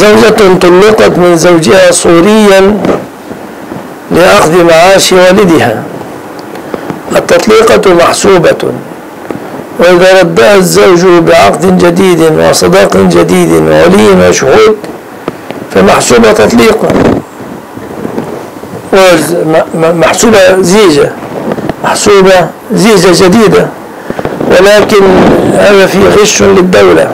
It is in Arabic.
زوجة طلقت من زوجها صوريا لأخذ معاش والدها. التطليقة محسوبة. وإذا ردها الزوج بعقد جديد وصداق جديد وولي وشهود فمحسوبة تطليقة. محسوبة زيجة. محسوبة زيجة جديدة. ولكن هذا في غش للدولة.